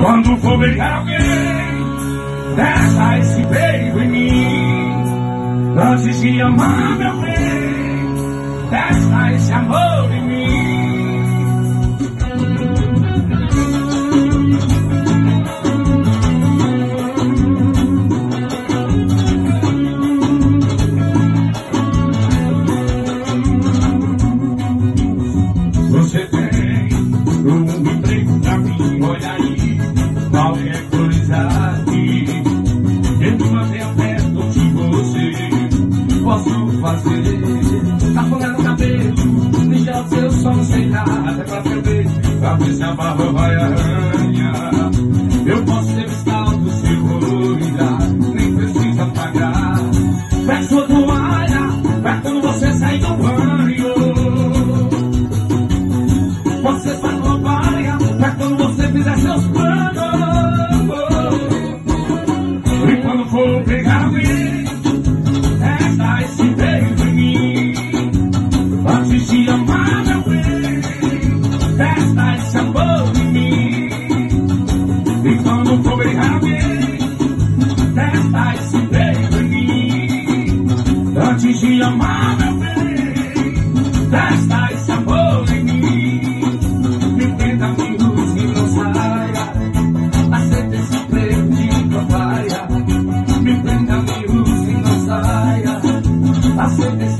Quando for beijar alguém, deixa esse beijo em mim. Antes de amar meu bem, deixa esse amor em mim. Mim, olha aí, qualquer coisa aqui. Me manter perto de você, posso fazer. Tá folgando o cabelo, deixa o seu som sem nada pra se a barba vai arranhar. Eu posso ser escaldo se cuidar, nem precisa pagar. Pega sua toalha, pra quando você sair do banho. Você faz quando for pegar alguém, deixa esse beijo em mim. Antes de amar meu bem, deixa esse amor em mim. E quando for pegar alguém, deixa esse beijo em mim. Antes de amar meu bem, deixa esse amor I said this